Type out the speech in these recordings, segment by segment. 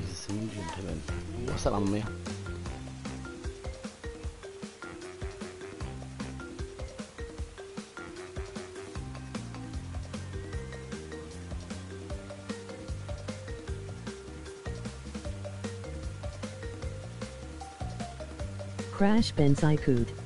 ladies and gentlemen. What's up? Crash Bandicoot.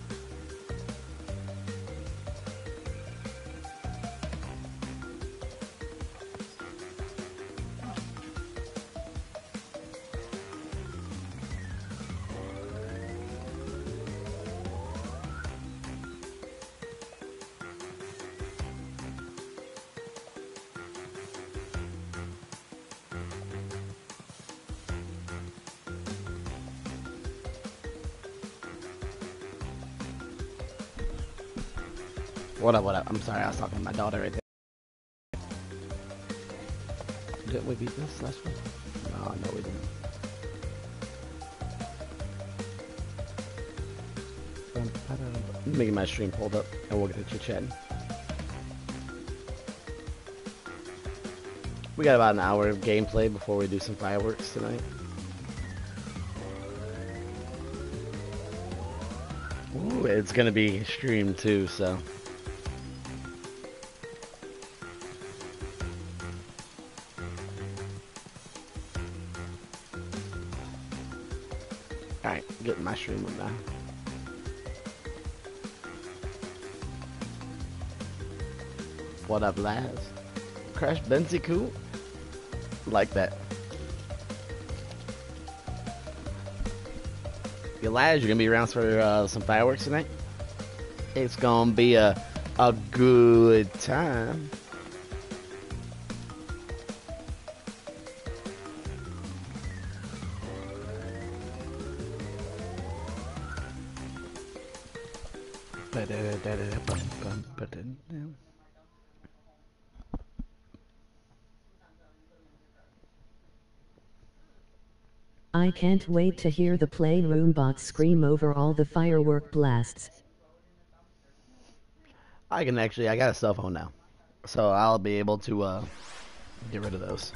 I'm sorry, I was talking to my daughter right there. Did we beat this last one? No, no we didn't. I'm making my stream pulled up and we'll get to chatting. We got about an hour of gameplay before we do some fireworks tonight. Ooh, it's gonna be streamed too, so. Now. What up, lads? Crash Bandicoot? Like that. Yo, lads, you're gonna be around for uh, some fireworks tonight? It's gonna be a, a good time. I can't wait to hear the playroom bots scream over all the firework blasts. I can actually, I got a cell phone now. So I'll be able to uh, get rid of those.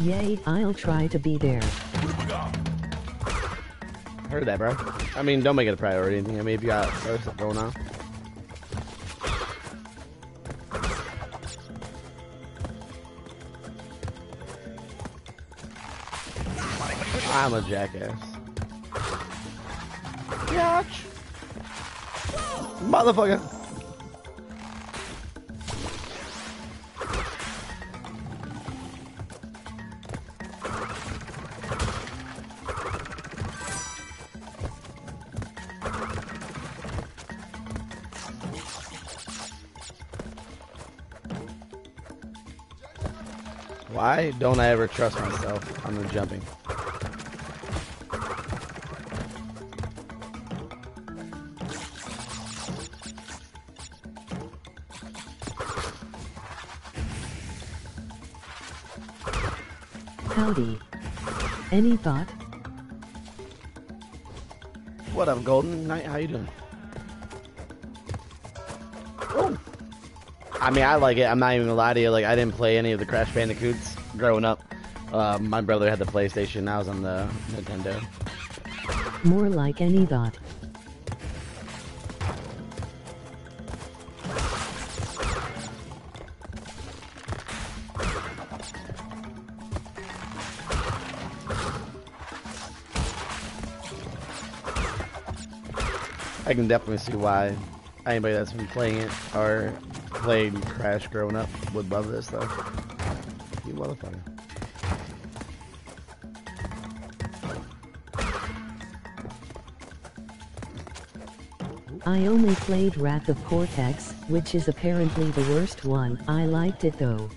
Yay, I'll try to be there. Heard that, bro. I mean, don't make it a priority. I mean, if you got other stuff going on. I'm a jackass. Yatch! Motherfucker! Why don't I ever trust myself on the jumping? Howdy. Any thought? What up, Golden Knight? How you doing? I mean, I like it. I'm not even gonna lie to you. Like, I didn't play any of the Crash Bandicoots growing up. Uh, my brother had the PlayStation. I was on the Nintendo. More like any thought. I can definitely see why anybody that's been playing it or played Crash growing up would love this though. You motherfucker. I only played Wrath of Cortex, which is apparently the worst one. I liked it though.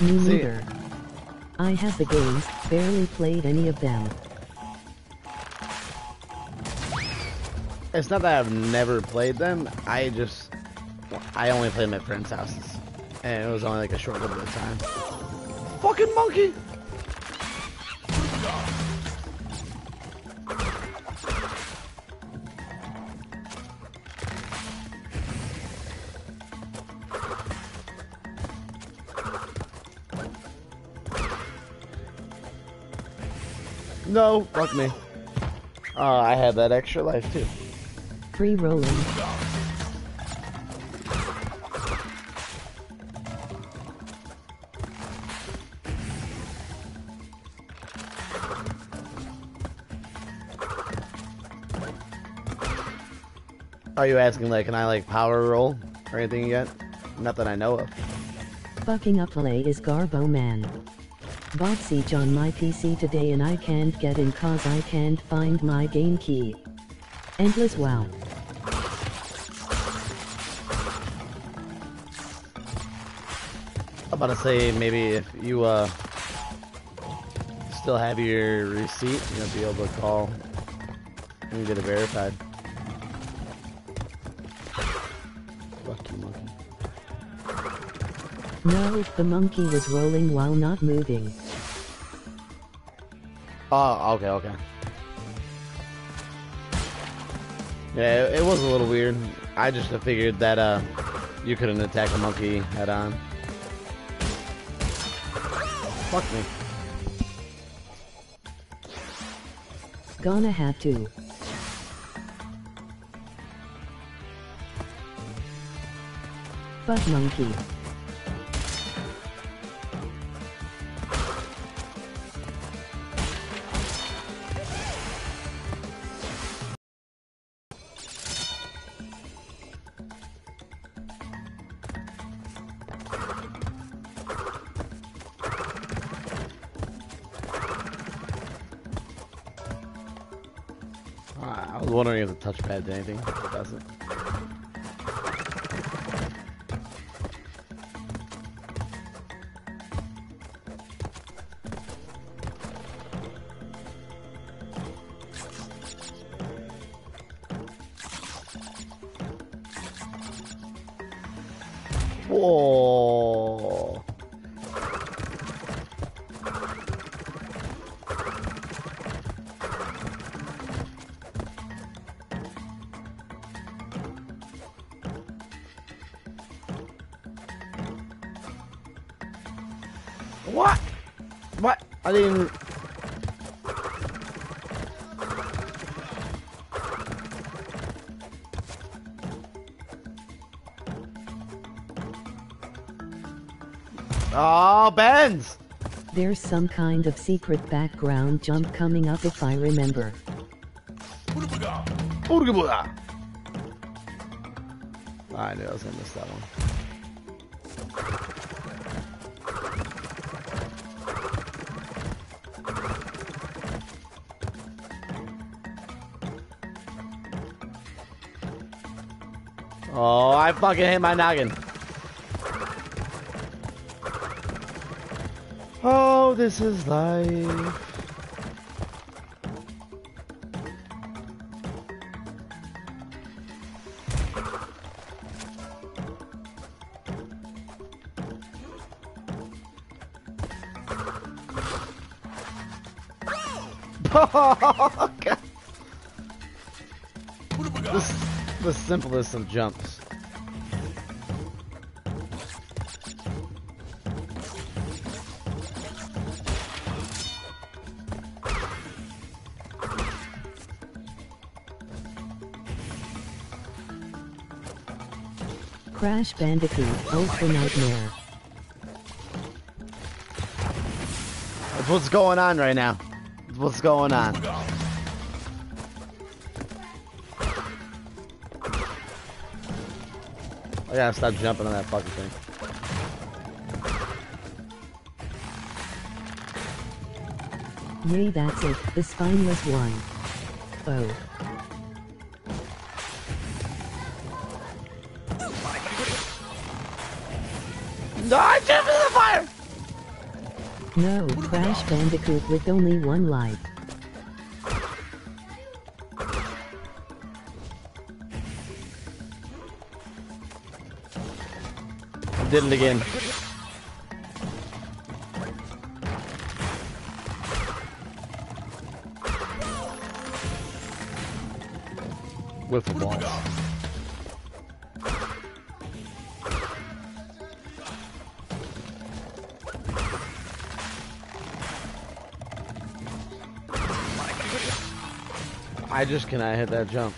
Me neither. I have the games, barely played any of them. It's not that I've never played them. I just, I only played my friends' houses, and it was only like a short little bit of time. Fucking monkey! No, fuck me. Oh, I had that extra life too. Free rolling. Are you asking like, can I like power roll or anything yet? Not that I know of. Fucking Uplay is Garbo Man. Bought Siege on my PC today and I can't get in cause I can't find my game key. Endless wow. I'm about to say maybe if you uh still have your receipt, you'll be able to call and get it verified. Fuck you, monkey. No, the monkey was rolling while not moving. Oh, okay, okay. Yeah, it, it was a little weird. I just figured that uh you couldn't attack a monkey head on. Fuck me. Gonna have to. Fuck monkey. Touchpad anything. It doesn't. There's some kind of secret background jump coming up if I remember. I knew I was gonna miss that one. Oh, I fucking hit my noggin. This is life. The simplest of jumps. Crash Bandicoot Ultra Nightmare. That's what's going on right now. That's what's going on. I gotta stop jumping on that fucking thing. Yay, that's it, the spineless one. Oh. No, Crash Bandicoot with only one life. I did it again. I just cannot hit that jump.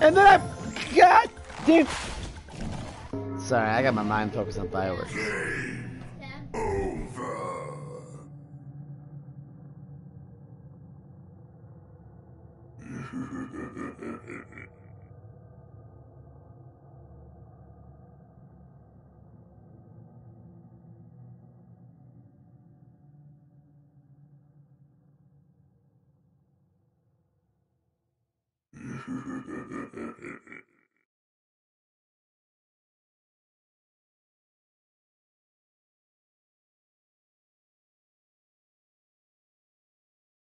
And then I... God damn... Sorry, I got my mind focused on fireworks.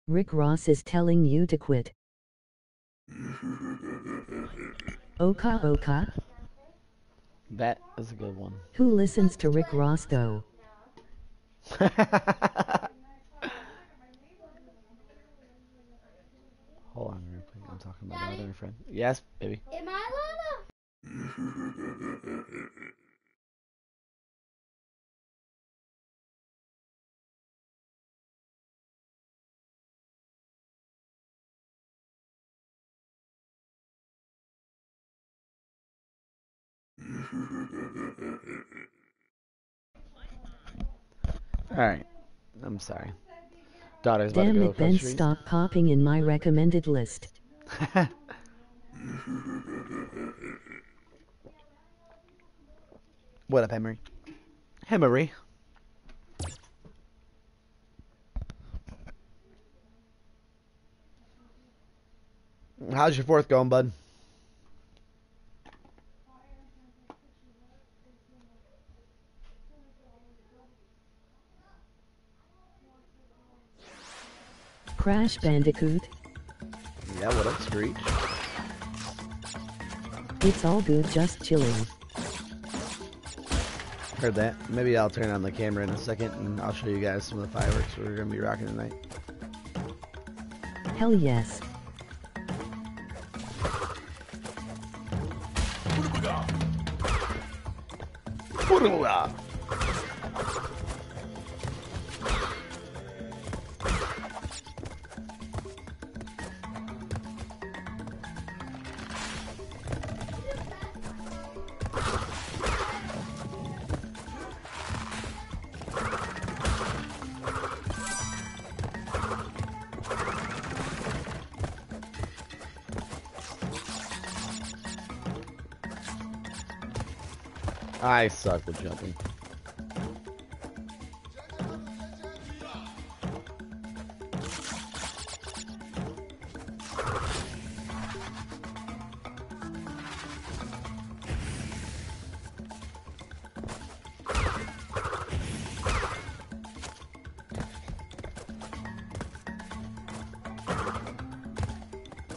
Rick Ross is telling you to quit. Oka Oka? That is a good one. Who listens to Rick Ross though? Hold on, real. I'm talking about my other friend. Yes, baby. Am I allowed All right. I'm sorry. Daughter's about Damn to go it, Ben, across the street. stop popping in my recommended list. What up, Emery? Emery. How's your fourth going, bud? Crash Bandicoot? Yeah, what up, Screech? It's all good, just chilling. Heard that. Maybe I'll turn on the camera in a second and I'll show you guys some of the fireworks we're gonna be rocking tonight. Hell yes. I suck with jumping.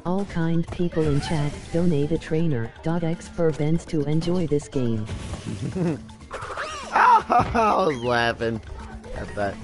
All kind people in chat donate a trainer. X for Benz to enjoy this game. I was laughing at that.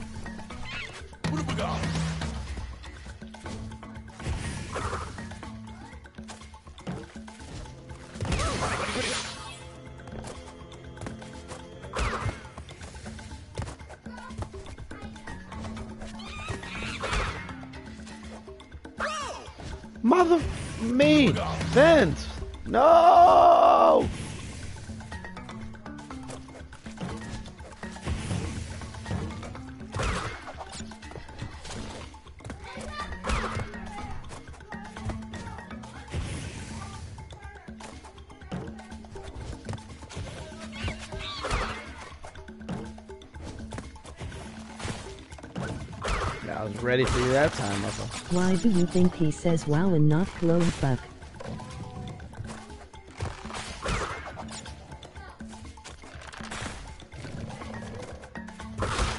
Was ready for you that time, Muscle. Why do you think he says wow and not clone fuck?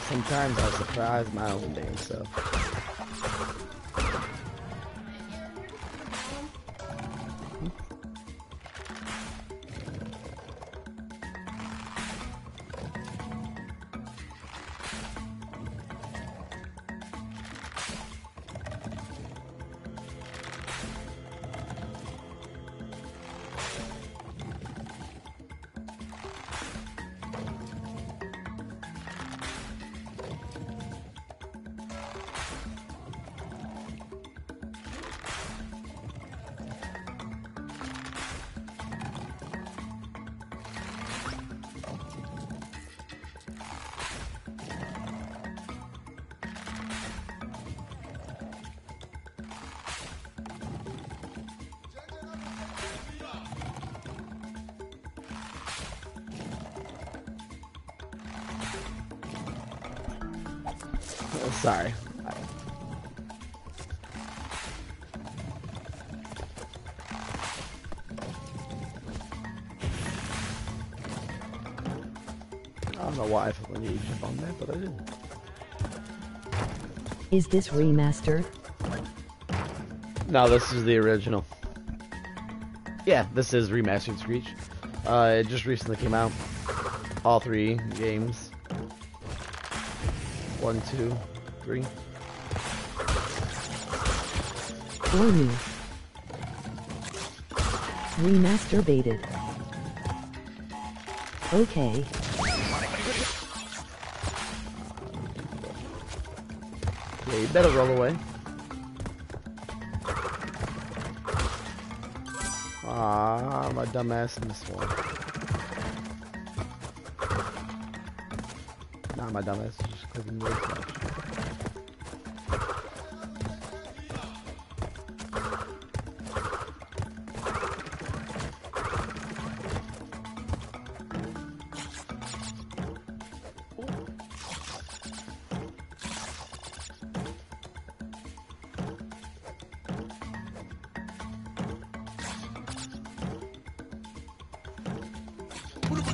Sometimes I surprise my own damn self. Is this remastered? No, this is the original. Yeah, this is remastered Screech. Uh, it just recently came out. All three games. One, two, three. Or new? Remasturbated. Okay. You better roll away. Ah, my dumbass missed one. Nah, my dumbass just clicking way too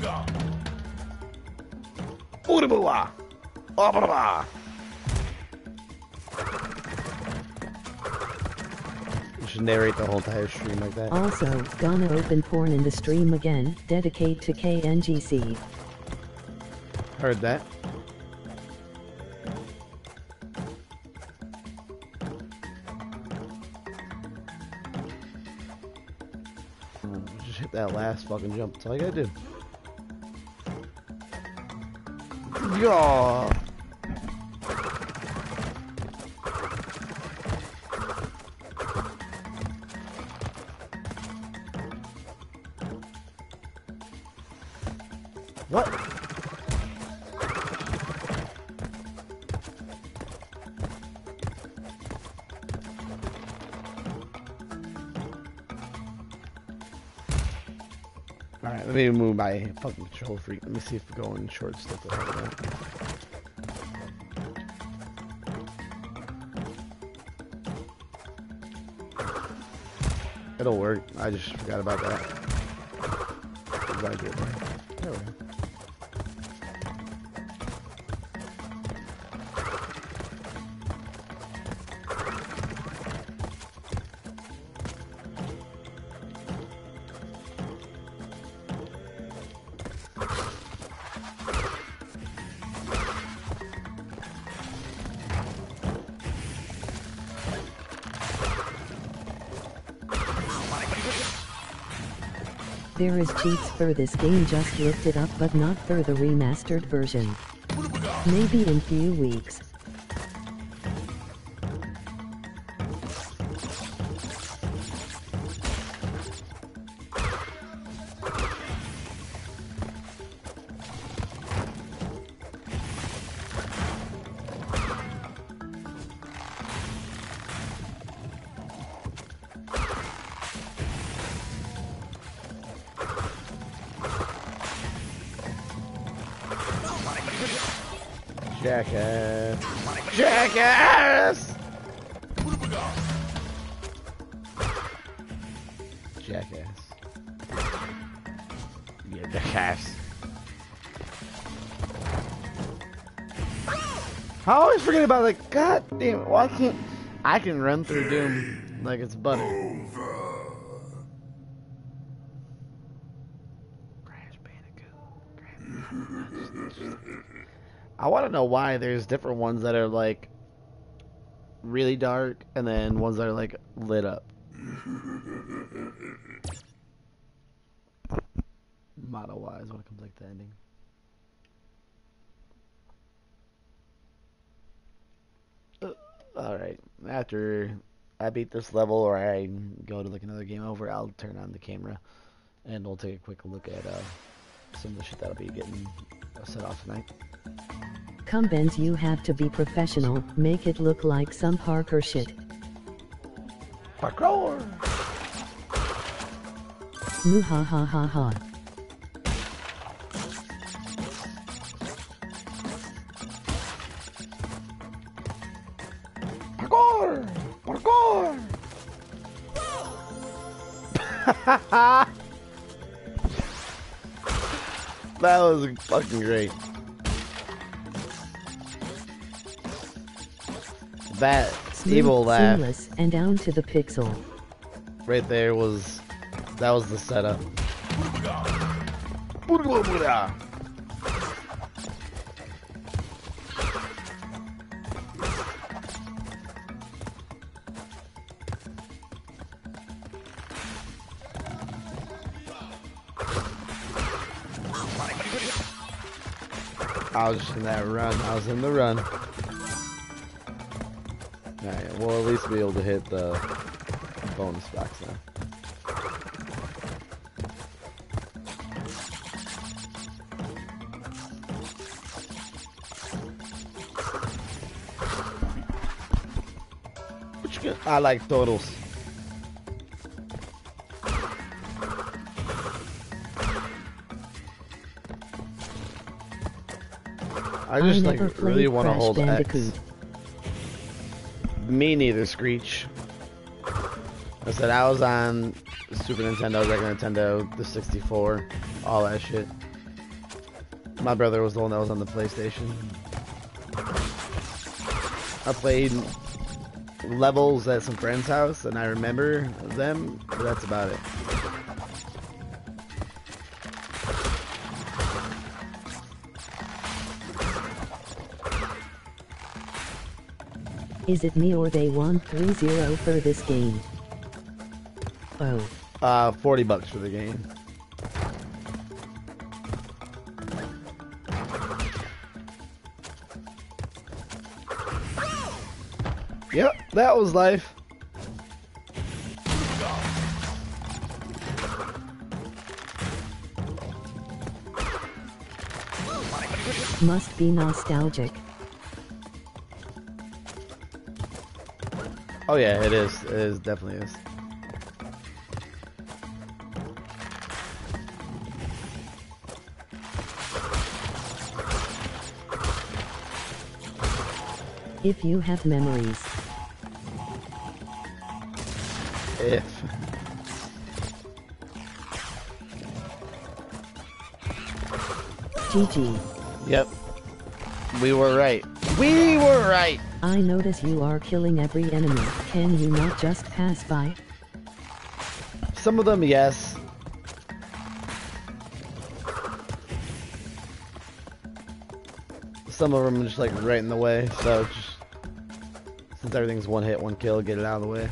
much. Oodabooah! Oobabah! You should narrate the whole entire stream like that. Also, gonna open porn in the stream again, dedicate to KNGC. Heard that. Just hit that last fucking jump. That's all you gotta do. Yeah. What? Me fucking control freak. Let me see if going short that. It'll work. I just forgot about that. There is cheats for this game just looked it up but not for the remastered version. Maybe in few weeks. Jackass. Yeah, jackass. I always forget about like, god damn it, why can't I can run through Doom like it's butter. Crash Bandicoot. I want to know why there's different ones that are like really dark and then ones that are like lit up. Motto wise when it comes like the ending. Uh, Alright, after I beat this level or I go to like another game over, I'll turn on the camera and we'll take a quick look at uh, some of the shit that'll be getting set off tonight. Come Benz you have to be professional, make it look like some parkour shit. Parkour! Moo ha ha ha ha. Parkour! Parkour! that was fucking great. That Smooth, evil laugh seamless, and down to the pixel. right there was that was the setup. I was just in that run. I was in the run. Alright, we'll at least be able to hit the bonus box now. What you get? I like turtles. I just like really want to hold X. Me neither, Screech. I said I was on Super Nintendo, regular Nintendo, the 64, all that shit. My brother was the one that was on the PlayStation. I played levels at some friend's house, and I remember them, but that's about it. Is it me or they want 3-0 for this game? Oh, Uh, 40 bucks for the game. Yep, that was life. must be nostalgic. Oh yeah, it is. It is definitely is. If you have memories. If. GG. Yep. We were right. We were right. I notice you are killing every enemy. Can you not just pass by? Some of them, yes. Some of them are just like right in the way, so just since everything's one hit, one kill, get it out of the way.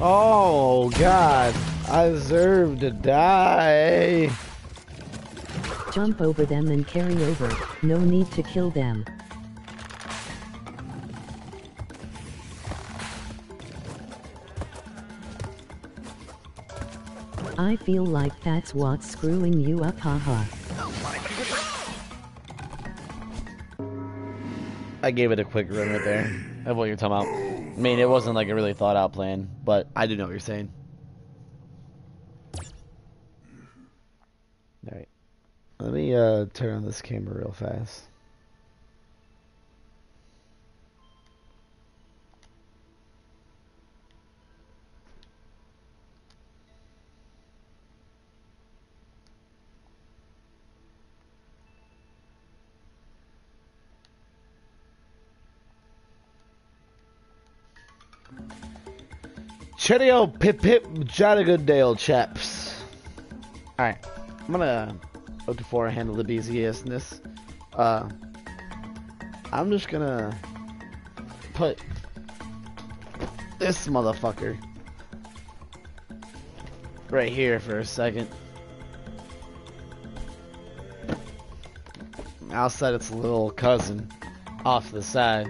Oh God, I deserve to die. Jump over them and carry over. No need to kill them. I feel like that's what's screwing you up, haha. I gave it a quick run right there of what you're talking about. I mean, it wasn't like a really thought out plan, but I do know what you're saying. Alright. Let me uh, turn on this camera real fast. Cheerio, pip pip, jolly good day, old chaps. Alright, I'm gonna go before I handle the business. Uh, I'm just gonna put this motherfucker right here for a second. I'll set its little cousin off the side.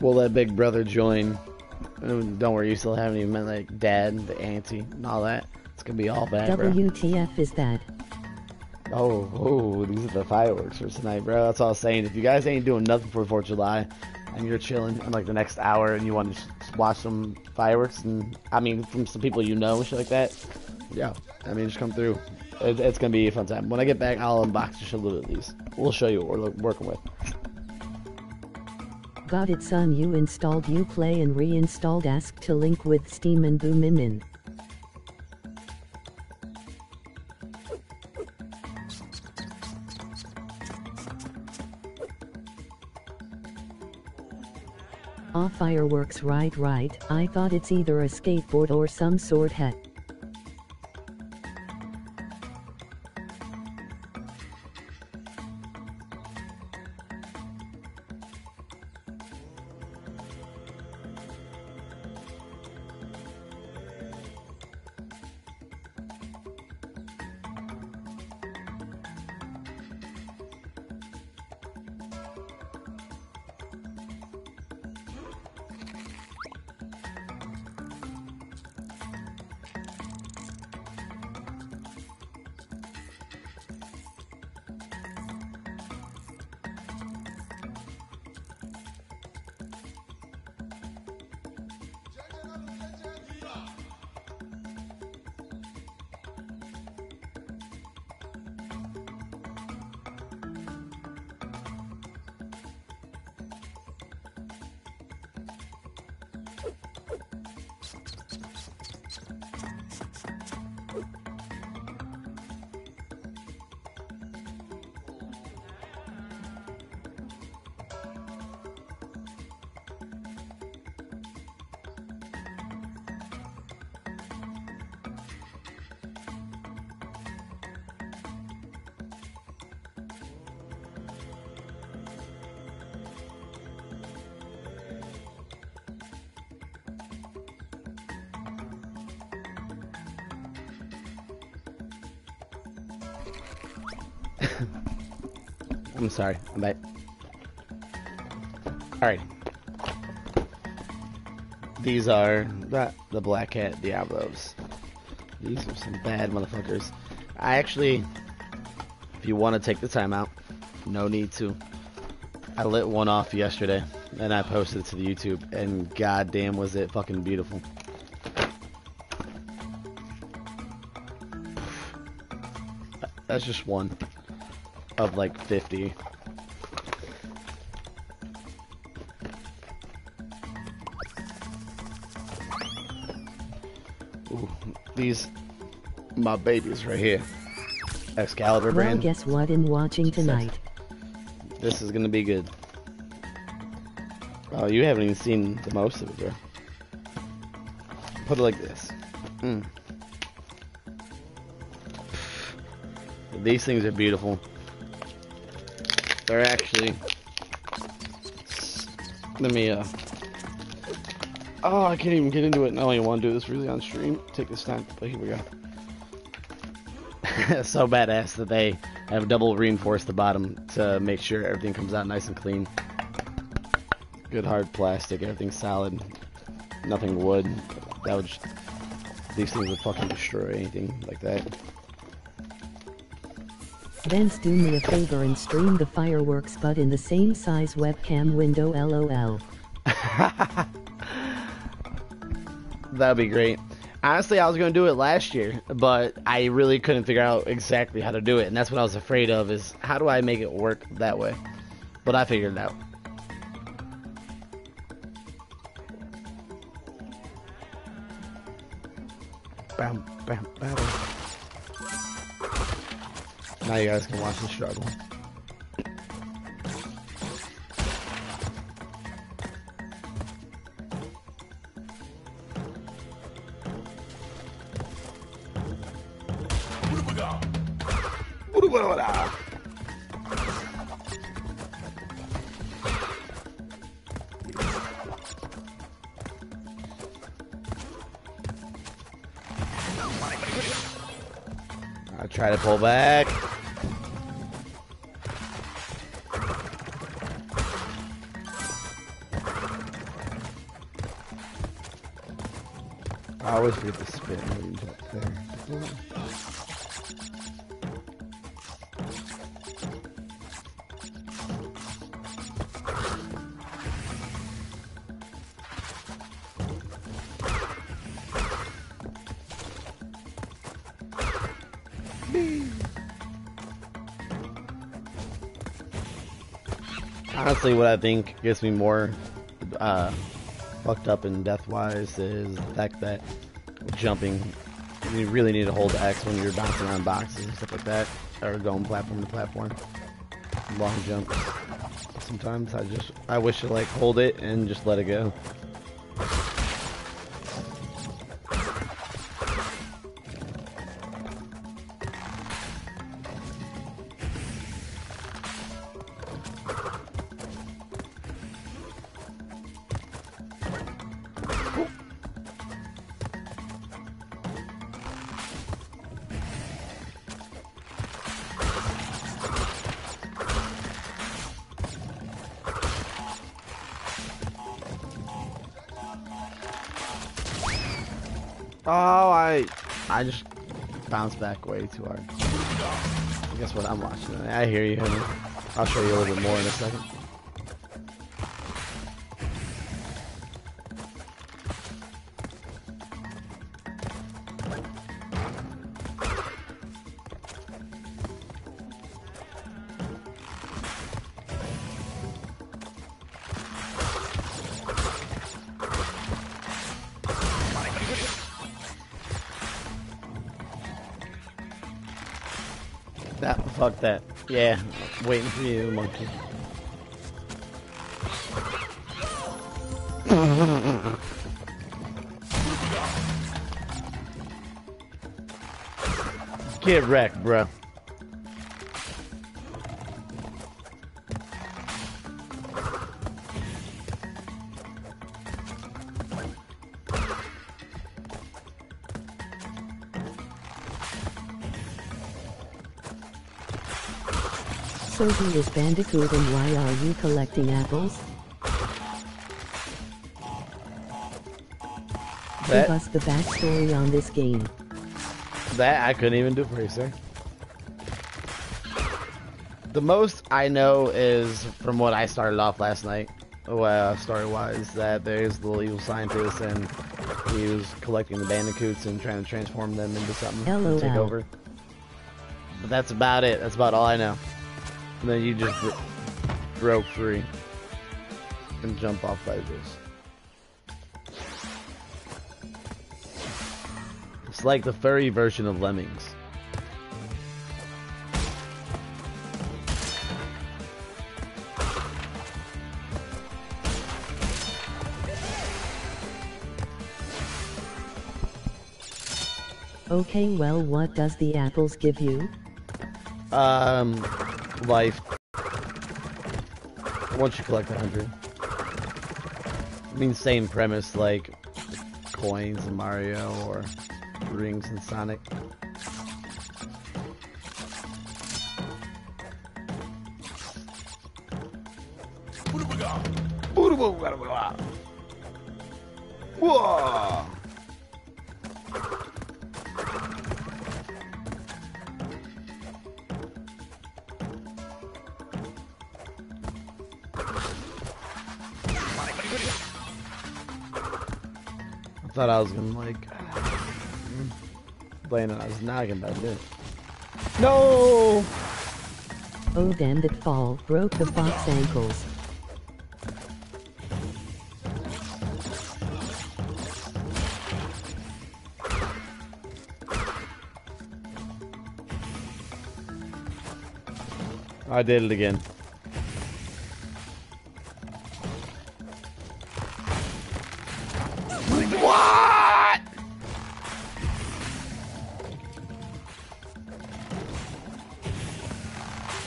We'll let Big Brother join. Don't worry, you still haven't even met like Dad, the auntie, and all that. Gonna be all bad, bro. WTF is that? Oh, oh, these are the fireworks for tonight, bro. That's all I was saying. If you guys ain't doing nothing for 4th of July, and you're chilling in like the next hour, and you want to just watch some fireworks, and I mean from some people you know, and shit like that, yeah. I mean, just come through. It, it's gonna be a fun time. When I get back, I'll unbox just a little of these. We'll show you what we're working with. Got it son you installed Uplay and reinstalled Ask to link with Steam and Boomimin. Fireworks right right, I thought it's either a skateboard or some sort hat. I'm sorry. I'm back. Alright. These are the, the Black Hat Diablos. These are some bad motherfuckers. I actually, if you want to take the time out, no need to. I lit one off yesterday, and I posted it to the YouTube, and goddamn was it fucking beautiful. That's just one of like 50. Ooh, these my babies right here. Excalibur Well brand. guess what in watching tonight. This is gonna be good. Oh, you haven't even seen the most of it, bro. Put it like this. Mm. These things are beautiful. They're actually. Let me, uh. Oh, I can't even get into it. and I want to do this really on stream. Take this time, but here we go. so badass that they have double reinforced the bottom to make sure everything comes out nice and clean. Good hard plastic, everything's solid. Nothing wood. That would. Just, these things would fucking destroy anything like that. Vince do me a favor and stream the fireworks but in the same size webcam window lol. That'd be great. Honestly, I was going to do it last year, but I really couldn't figure out exactly how to do it, and that's what I was afraid of is how do I make it work that way? But I figured it out. Bam, bam, bam. Now you guys can watch the struggle. Try to pull back. always do the spin move up there. Honestly, what I think gets me more uh, fucked up in death-wise is the fact that jumping, you really need to hold X when you're bouncing around boxes and stuff like that, or going platform to platform. Long jump. Sometimes I just, I wish to like hold it and just let it go. Bounced back way too hard. Guess what I'm watching. I hear you. I'll show you a little bit more in a second. That. Yeah, waiting for you, monkey. Get wrecked, bro. So who is Bandicoot and why are you collecting apples? That- Give us the backstory on this game. That I couldn't even do for you, sir. The most I know is from what I started off last night, well, story wise, that there's the evil scientist and he was collecting the bandicoots and trying to transform them into something to take over. But that's about it. That's about all I know. And then you just bro- broke free and jump off like this. It's like the furry version of lemmings. Okay well what does the apples give you? Um, life. Once you collect a hundred. I mean, same premise like coins in Mario or rings in Sonic. I thought I was gonna like blame it on his noggin, but I. No! Oh damn that fall broke the fox ankles. I did it again.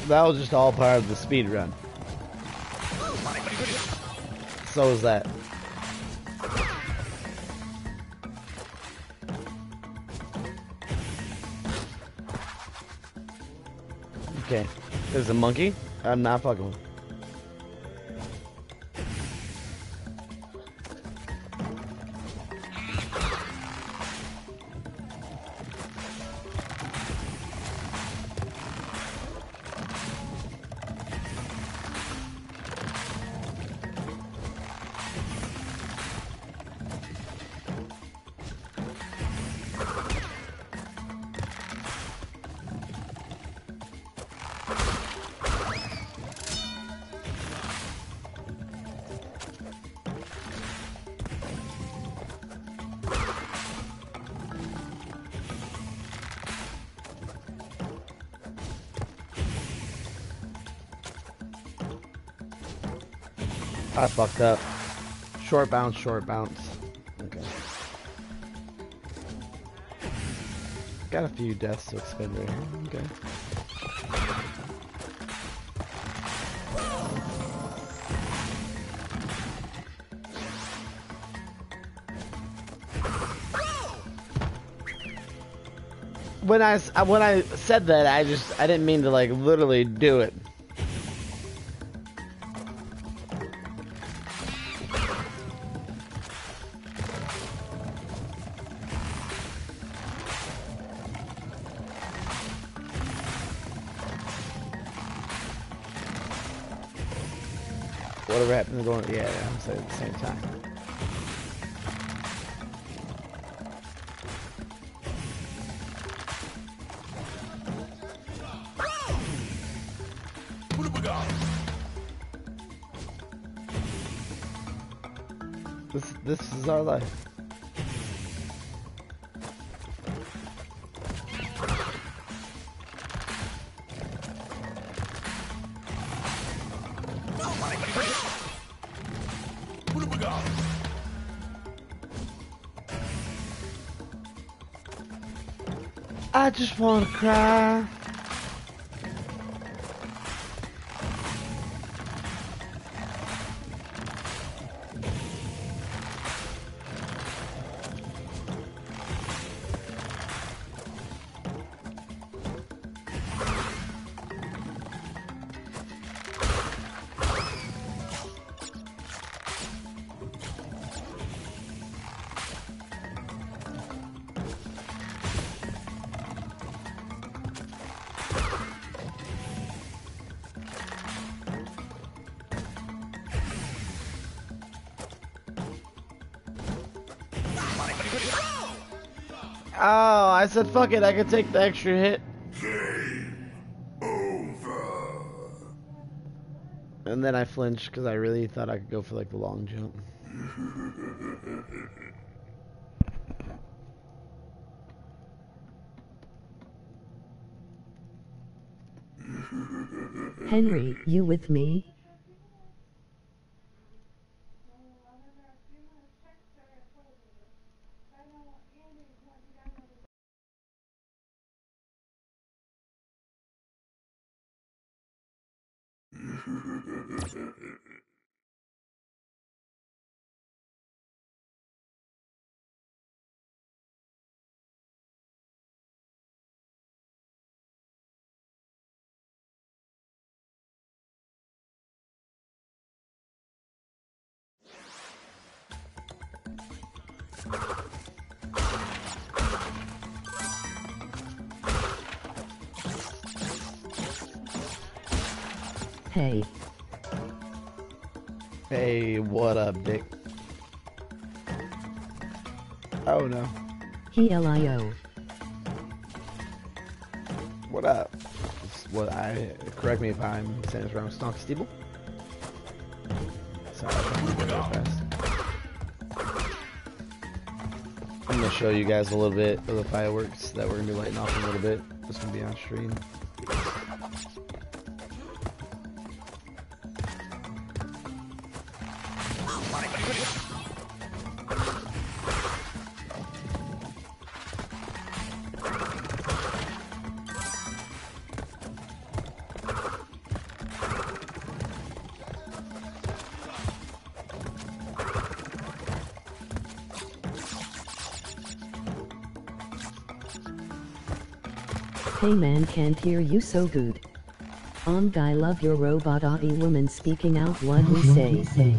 That was just all part of the speed run. So is that. Okay. There's a monkey? I'm not fucking with. Fucked up. Short bounce, short bounce. Okay. Got a few deaths to expend right here. Okay. When I, when I said that, I just, I didn't mean to like literally do it. I just wanna cry. Oh, I said fuck it, I could take the extra hit. Game over. And then I flinched because I really thought I could go for like the long jump. Henry, you with me? What up, Dick? Oh no. HELIO. What up? What I correct me if I'm saying this wrong. Stonk Steeple. Sorry, I'm trying to go really fast. I'm gonna show you guys a little bit of the fireworks that we're gonna be lighting off in a little bit. It's gonna be on stream. Hey man can't hear you so good. Um, On guy love your robot Audi uh, woman speaking out what we say.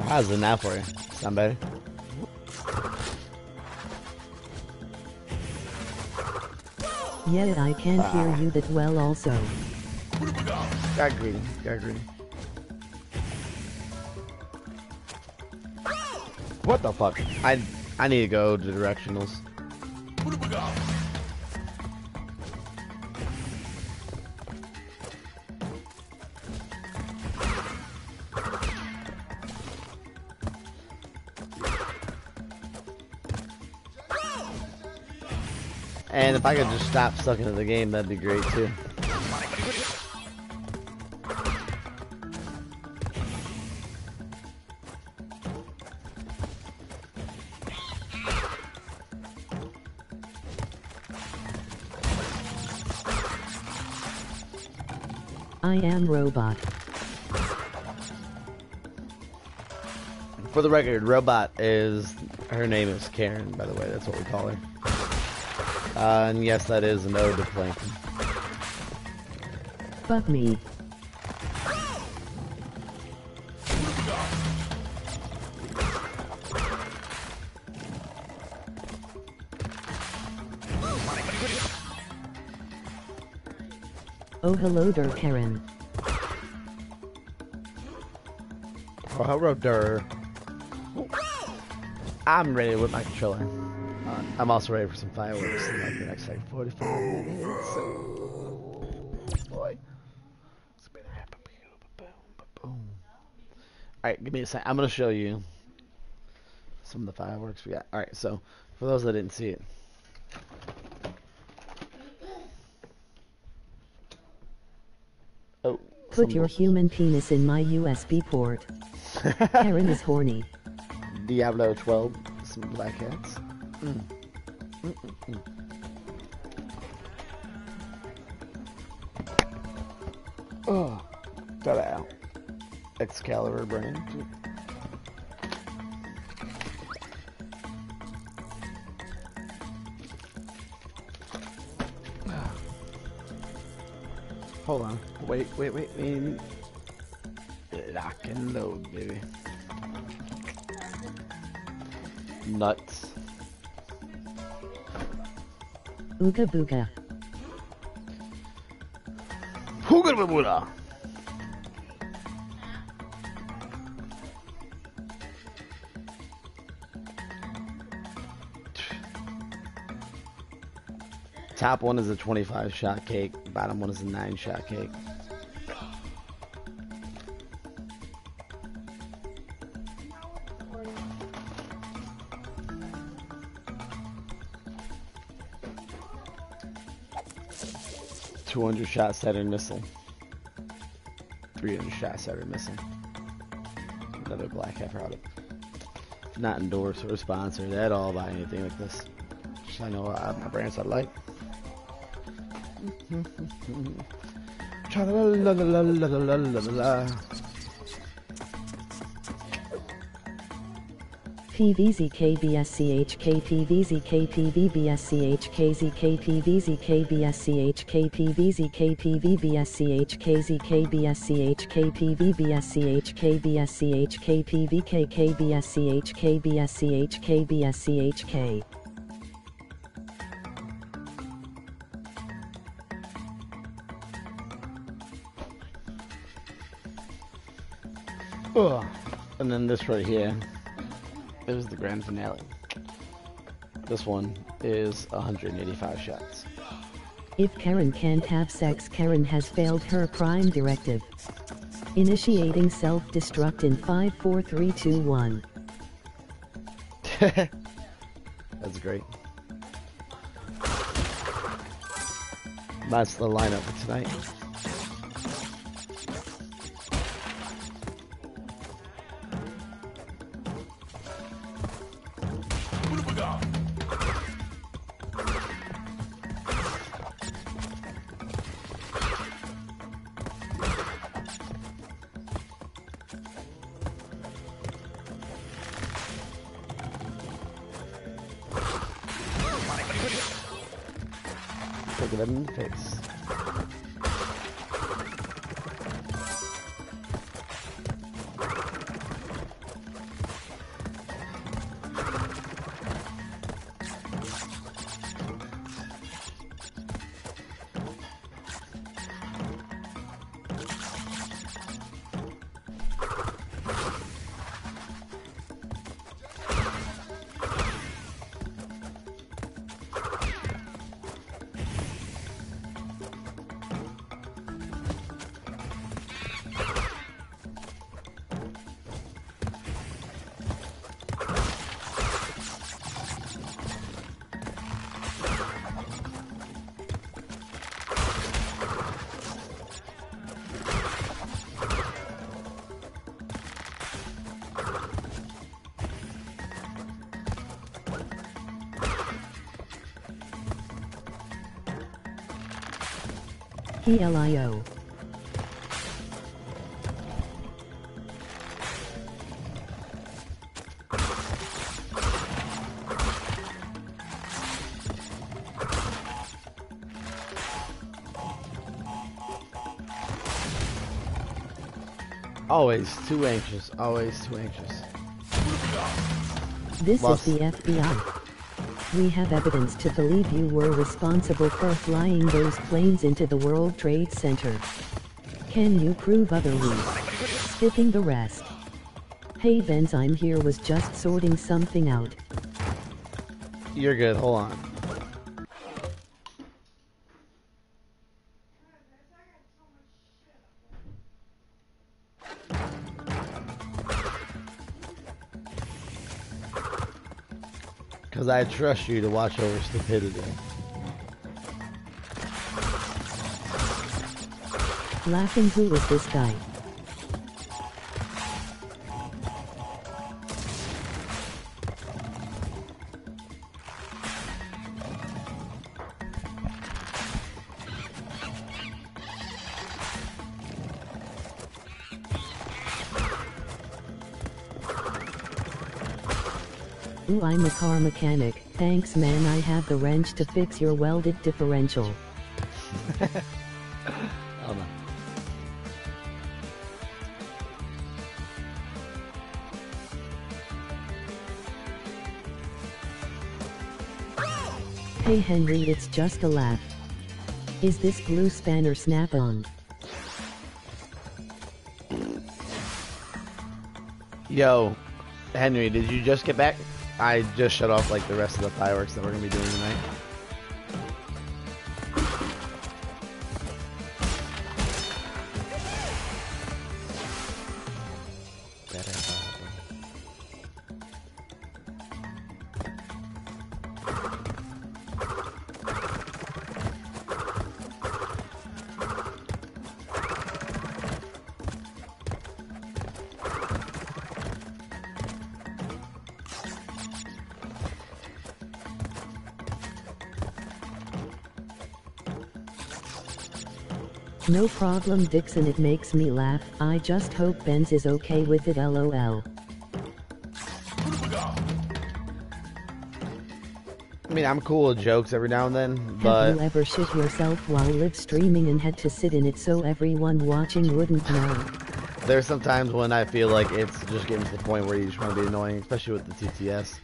How's it now for you? Sound Yeah I can't ah. hear you that well also. Got greedy. Got greedy. What the fuck? I I need to go to directionals. If I could just stop stuck into the game, that'd be great too. I am robot. For the record, Robot is her name is Karen, by the way. That's what we call her. Uh, and yes, that is an ode to Plankton. Fuck me. Oh hello there Karen. Oh, hello, Durr. I'm ready with my controller. I'm also ready for some fireworks in like the next like 45 minutes. So, boy. Alright, give me a sec. I'm going to show you some of the fireworks we got. Alright, so for those that didn't see it. Oh. Put your human penis in my USB port. Karen is horny. Diablo 12, some black hats. Mm. Oh, got it out. Excalibur brand. Hold on. Wait, wait, wait, wait. Lock and load, baby. Nuts. Ooga booga. Hooga Top one is a 25 shot cake. Bottom one is a 9 shot cake. Two hundred shot Saturn missile. Three hundred shot Saturn missile. Another Black Hat product. Not endorsed or sponsored at all by anything like this. Just I know uh, my brands I like. Tra-la-la-la-la-la-la-la-la. PVZKBSCH, Ugh. And then this right here is the grand finale. This one is 185 shots. If Karen can't have sex, Karen has failed her prime directive. Initiating self-destruct in 5, 4, 3, 2, 1. That's great. That's the lineup for tonight. Helio. Always too anxious. Always too anxious. This Lost. is the FBI. We have evidence to believe you were responsible for flying those planes into the World Trade Center. Can you prove otherwise? Skipping the rest. Hey Benz, I'm here was just sorting something out. You're good. Hold on. I trust you to watch over stupidity. Laughing who is this guy? Ooh, I'm a car mechanic. Thanks man, I have the wrench to fix your welded differential. Hey Henry, it's just a laugh. Is this blue spanner snap on? Yo, Henry, did you just get back? I just shut off like the rest of the fireworks that we're gonna be doing tonight. Problem Dixon it makes me laugh, I just hope Benz is okay with it lol. I mean, I'm cool with jokes every now and then, but... Have you ever shit yourself while live streaming and had to sit in it so everyone watching wouldn't know? there's some times when I feel like it's just getting to the point where you just want to be annoying, especially with the TTS.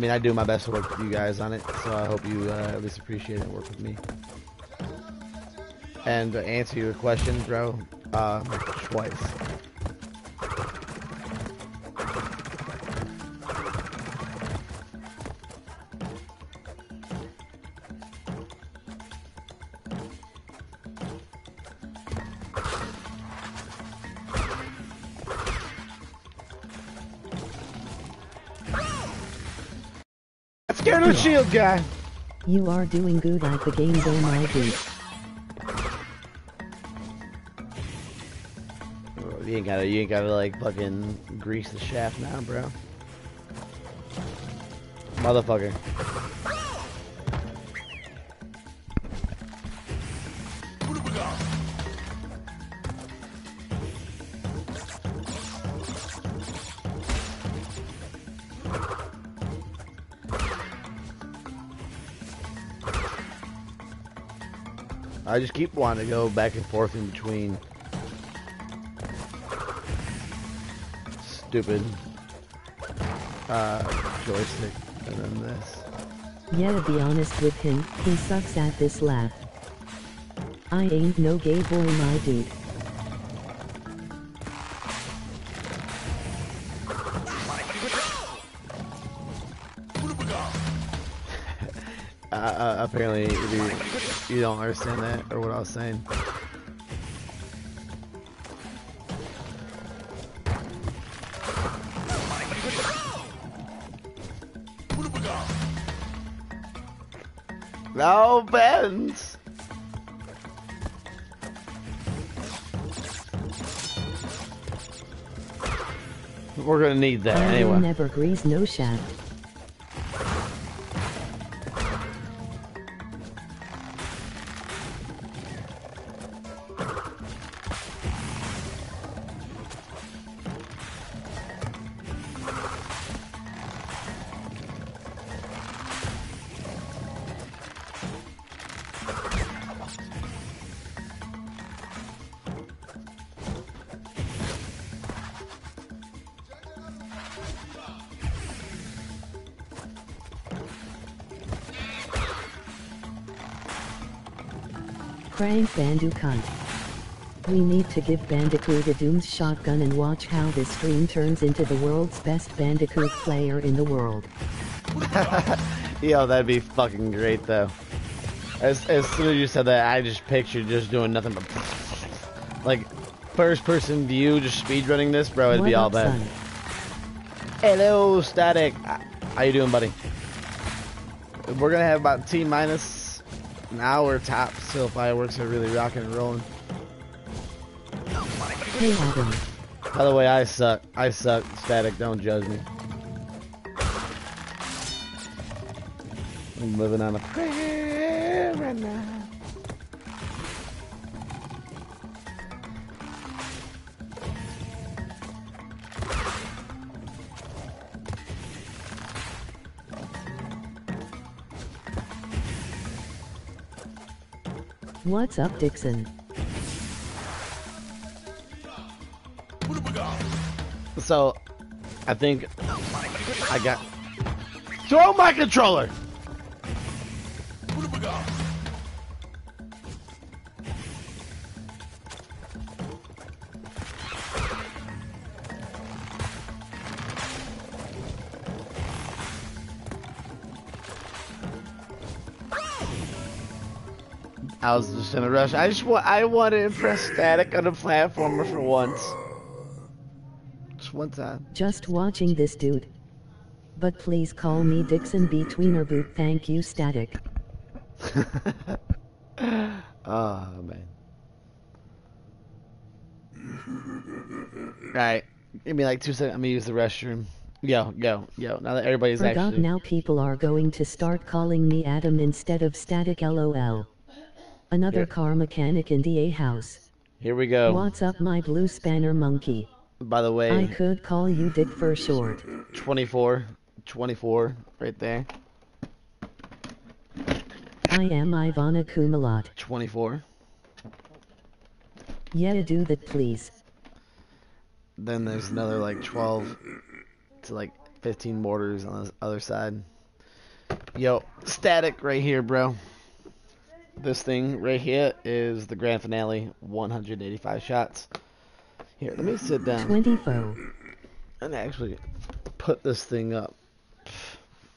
Mean, I do my best to work with you guys on it, so I hope you uh, at least appreciate it and work with me. And to answer your question, bro, uh, twice. Scared of the shield guy. You are doing good at the game though my dude. You ain't gotta, you ain't gotta like fucking grease the shaft now, bro. Motherfucker. I just keep wanting to go back and forth in between stupid uh, joystick and then this. Yeah to be honest with him, he sucks at this laugh. I ain't no gay boy my dude. Uh, uh, apparently, you, you don't understand that or what I was saying. No, Benz. We're gonna need that I anyway. never grease no shaft. Bandicoot. We need to give Bandicoot a Doom's shotgun and watch how this stream turns into the world's best Bandicoot player in the world. Yo, that'd be fucking great though. As as soon as you said that, I just pictured just doing nothing but like first person view, just speedrunning this, bro. It'd what be all bad. Hello, static. How you doing, buddy? We're gonna have about T minus an hour top, so fireworks are really rocking and rolling. Hey Adam. By the way, I suck. I suck. Static, don't judge me. I'm living on a prayer right now. What's up, Dixon? So, I think I got. Throw my controller! Just in a rush. I just want I want to impress Static on a platformer for once. Just one time. Just watching this dude. But please call me Dixon B. Boot. Thank you, Static. Oh man. Alright. Give me like two seconds. I'm gonna use the restroom. Yo, yo, yo. Now that everybody's Forgot actually now people are going to start calling me Adam instead of Static LOL. Another car mechanic in the A house. Here we go. What's up, my blue spanner monkey? By the way, I could call you Dick for short. 24. 24 right there. I am Ivana Kumalat. 24. Yeah, do that please. Then there's another like 12 to like 15 mortars on the other side. Yo, static right here, bro. This thing right here is the grand finale, 185 shots. Here, let me sit down 24. and actually put this thing up.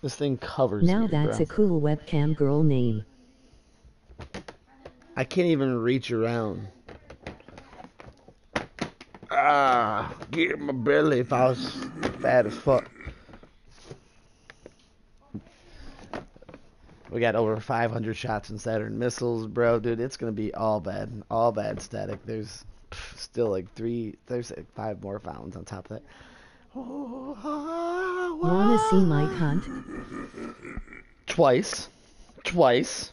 This thing covers Now me, that's bro. a cool webcam girl name. I can't even reach around. Ah, get in my belly if I was fat as fuck. We got over 500 shots in Saturn missiles, bro. Dude, it's gonna be all bad, all bad static. There's pff, still like three, there's like five more fountains on top of that. Oh, ah, Wanna see my cunt? Twice, twice.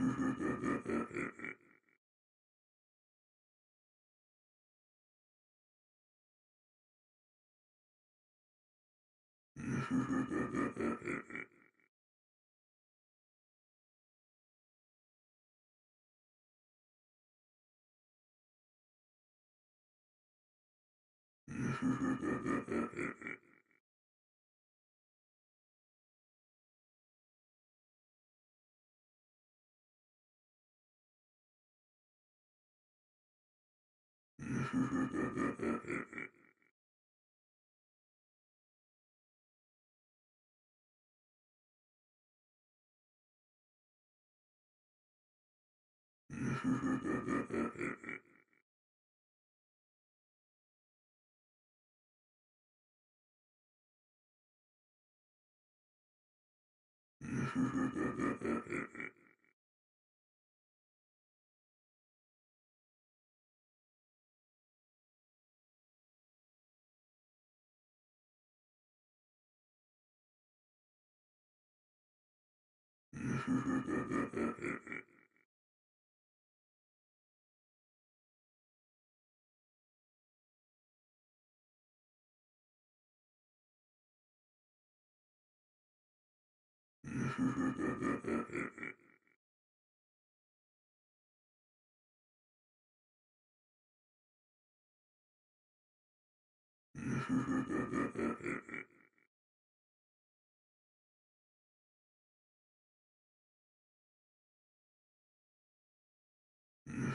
Mm-hmm. Yeah. Mm-hmm.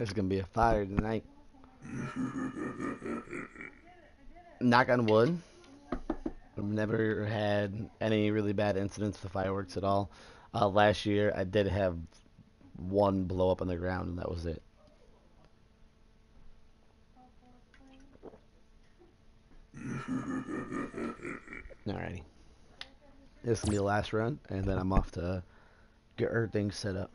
It's gonna be a fire tonight. Knock on wood. I've never had any really bad incidents with fireworks at all. Uh, last year, I did have one blow up on the ground, and that was it. Alrighty. This is gonna be the last run, and then I'm off to get everything set up.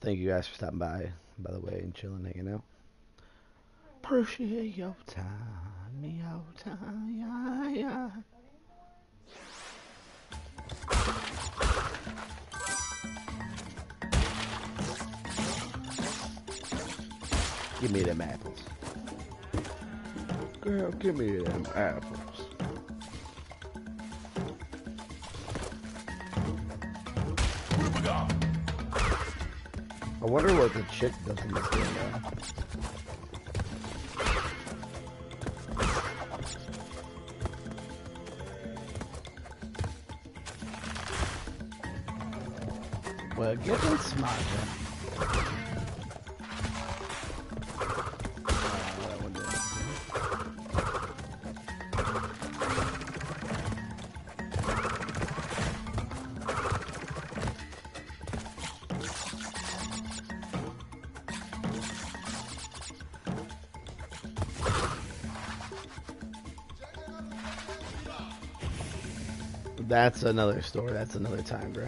Thank you guys for stopping by, by the way, and chilling, hanging out. Appreciate your time, me your time, yeah, yeah. Give me them apples. Girl, give me them apples. I wonder what the chick does in this game now. Well, get in smarter. That's another story. That's another time, bro.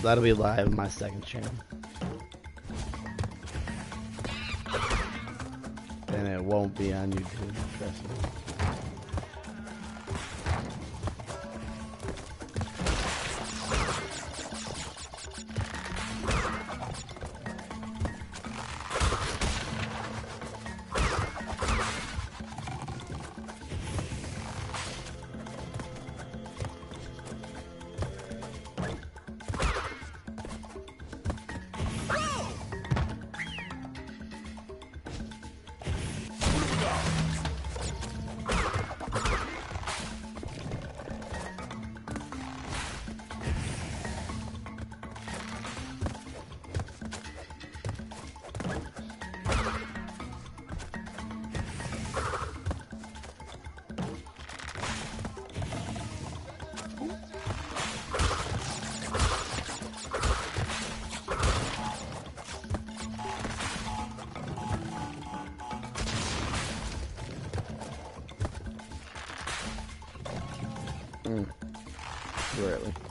That'll be live on my second channel. And it won't be on YouTube, trust me. Really.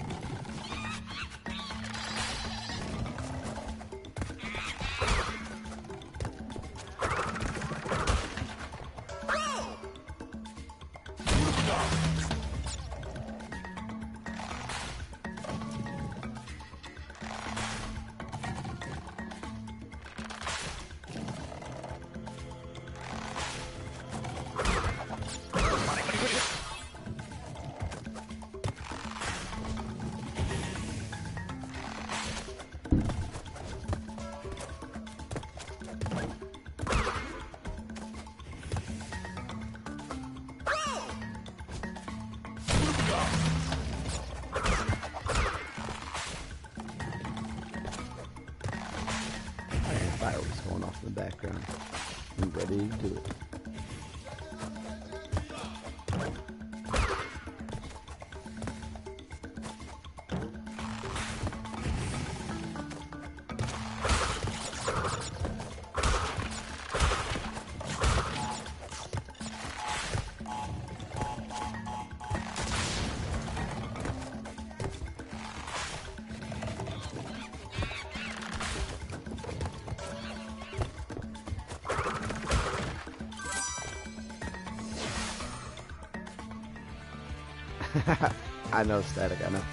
I know static, I know.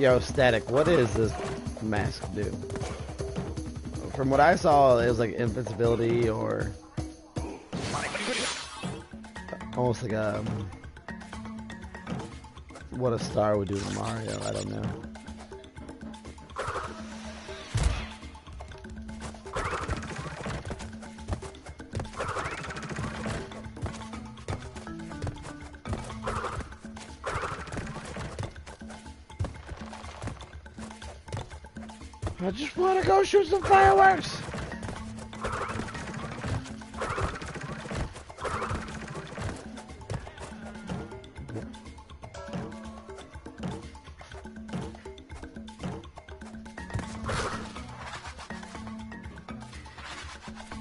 Yo, static. What is this mask do? From what I saw, it was like invincibility or almost like a what a star would do to Mario. I don't know. I just want to go shoot some fireworks.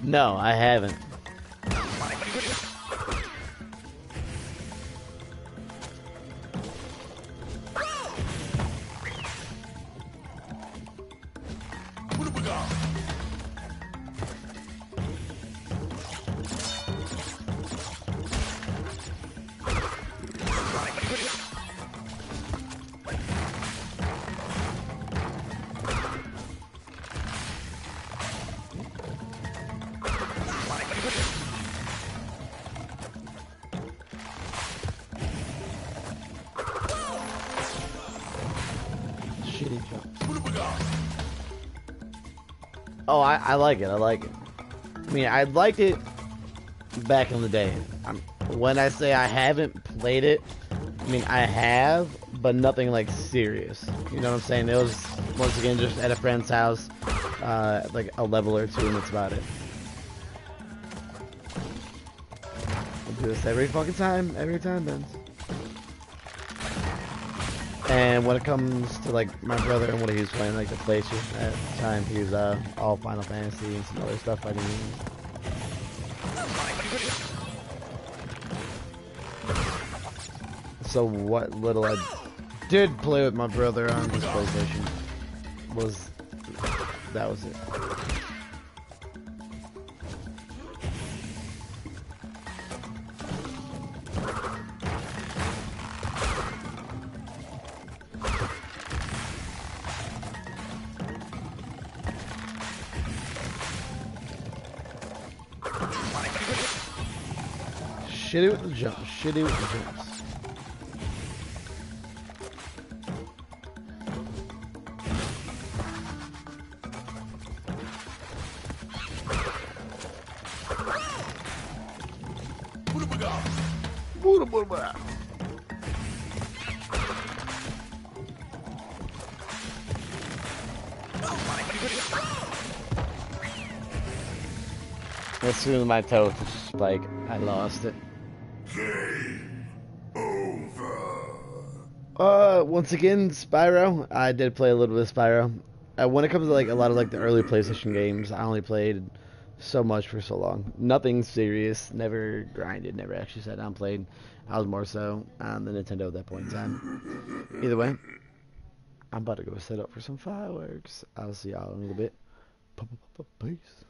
No, I haven't. I, I like it. I like it. I mean, I liked it back in the day. I'm, when I say I haven't played it, I mean I have, but nothing like serious. You know what I'm saying? It was once again just at a friend's house, uh, like a level or two, and that's about it. I do this every fucking time, every time, Ben. And when it comes to like my brother and what he was playing, like the PlayStation at the time, he was uh, all Final Fantasy and some other stuff I didn't. So what little I did play with my brother on his PlayStation was that was it. Buddha, Buddha. As soon as my toe like I lost it. Uh, once again, Spyro. I did play a little bit of Spyro. Uh, when it comes to like a lot of like the early PlayStation games, I only played so much for so long. Nothing serious. Never grinded. Never actually sat down and played. I was more so on the Nintendo at that point in time. Either way, I'm about to go set up for some fireworks. I'll see y'all in a little bit. Peace.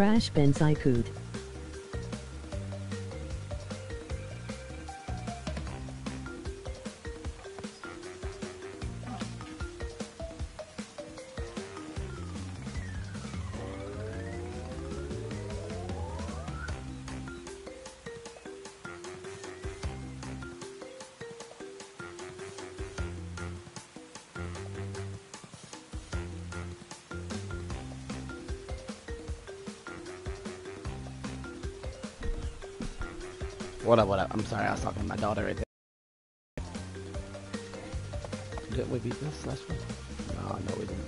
Crash Bandicoot. Sorry, I was talking to my daughter right there. Didn't we beat this last one? No, no we didn't.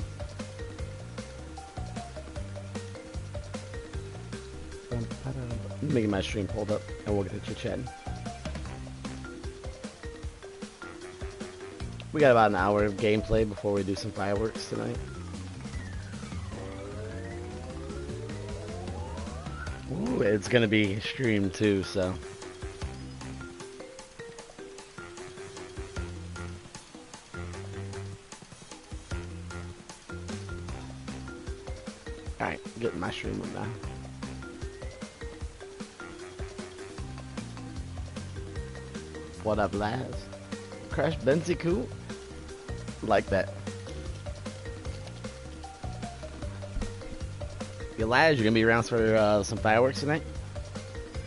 Ba-dum. I'm Making my stream pulled up and we'll get to chit-chatting. We got about an hour of gameplay before we do some fireworks tonight. Ooh, it's gonna be streamed too, so. Up, Laz? Crash Bandicoot? Like that. Laz, you're gonna be around for uh, some fireworks tonight?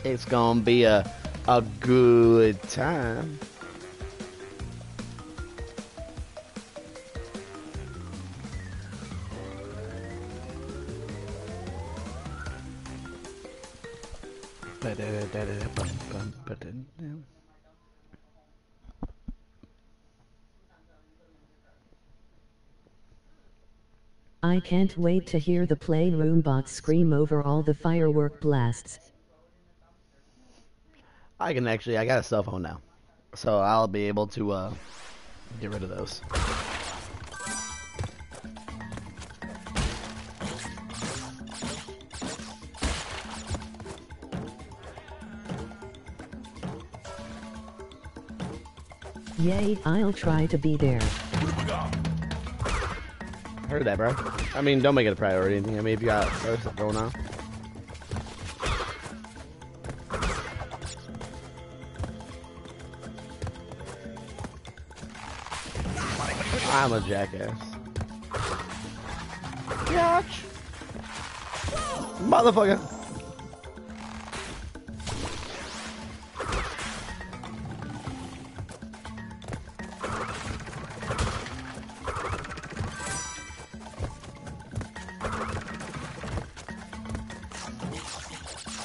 It's gonna be a a good time. Can't wait to hear the playroom bots scream over all the firework blasts. I can actually, I got a cell phone now, so I'll be able to uh, get rid of those. Yay, I'll try to be there. Heard that, bro. I mean, don't make it a priority. I mean, if you got other stuff going on. I'm a jackass. Yatch! Motherfucker!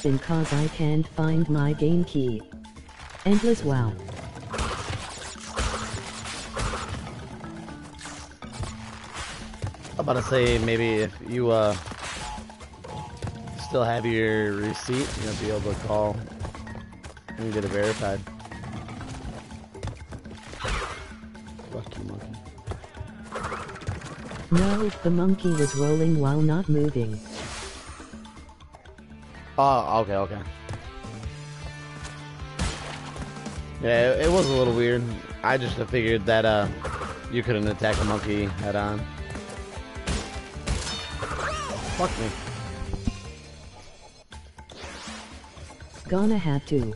Spin cause I can't find my game key. Endless wow. I'm about to say maybe if you uh still have your receipt, you'll be able to call and get it verified. Fuck you, monkey. No, the monkey was rolling while not moving. Oh, okay, okay. Yeah, it, was a little weird. I just figured that uh, you couldn't attack a monkey head on. Fuck me. Gonna have to.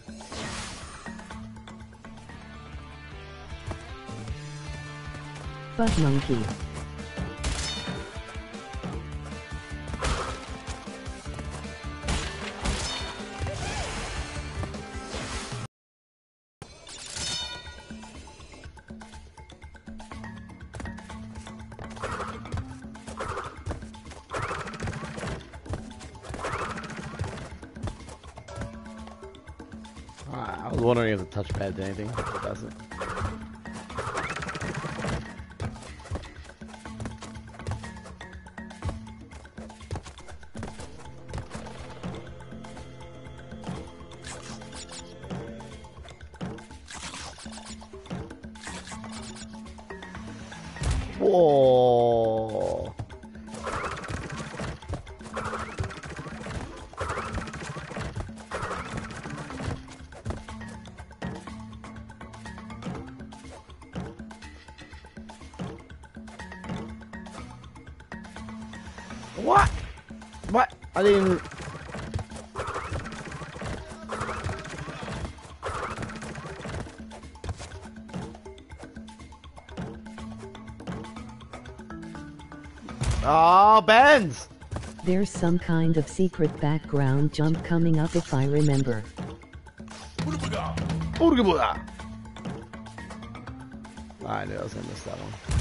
Fuck monkey. The touchpad did anything. It Ah, oh, Benz! There's some kind of secret background jump coming up if I remember. Urgabula! Ah, I knew I was gonna miss that one.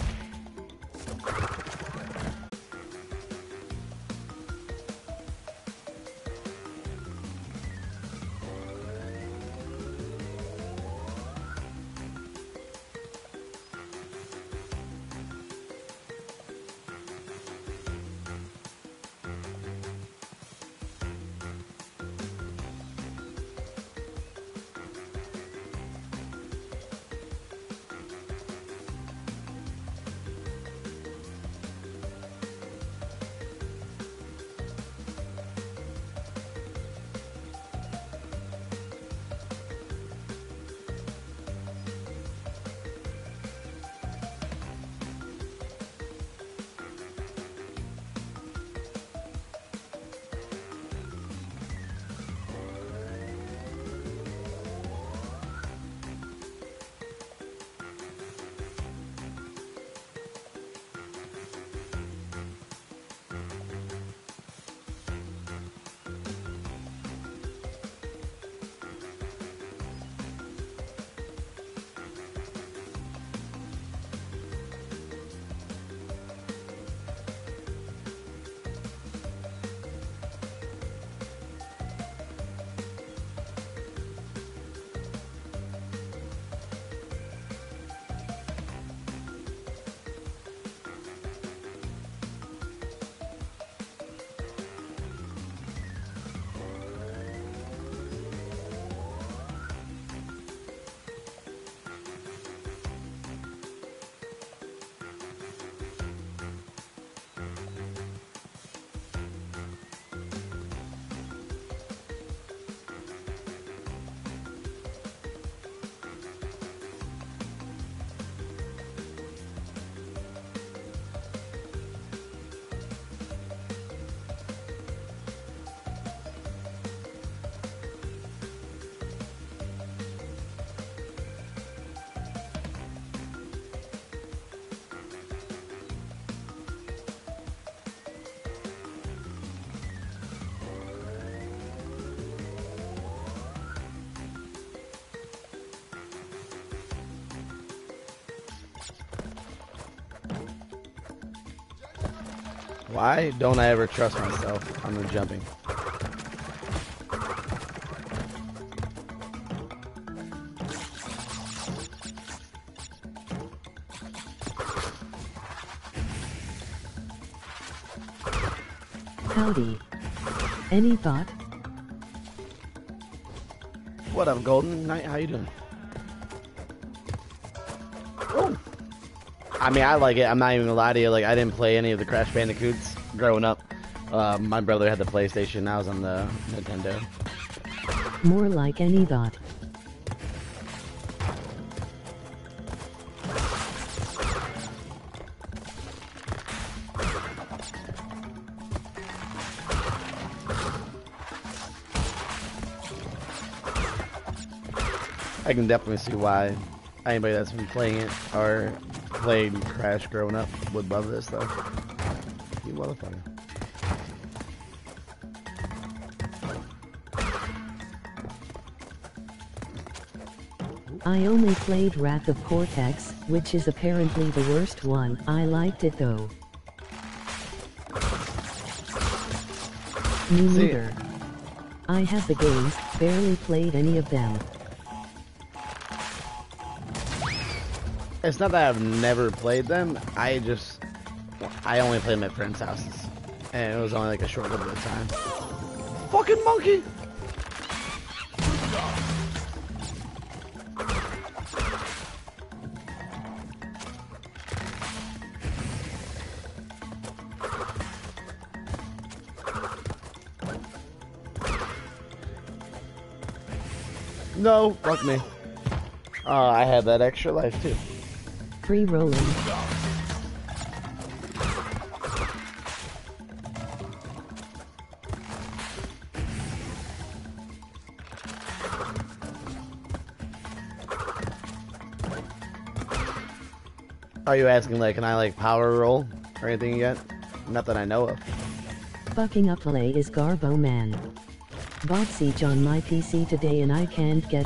Why don't I ever trust myself on the jumping? Howdy. Any thought? What up, Golden Knight? How you doing? I mean, I like it. I'm not even gonna lie to you. Like, I didn't play any of the Crash Bandicoots growing up. Uh, my brother had the PlayStation. I was on the Nintendo. More like any thought. I can definitely see why anybody that's been playing it or played Crash growing up would love this, though. You motherfucker. I only played Wrath of Cortex, which is apparently the worst one. I liked it though. Me neither. I have the games, barely played any of them. It's not that I've never played them. I just, I only played them at friends' houses, and it was only like a short little bit of time. Fucking monkey! No, fuck me. Oh, I had that extra life too. Free rolling. Are you asking like, can I like power roll or anything yet? Not that I know of. Fucking Uplay is Garbo Man. Bought Siege on my PC today and I can't get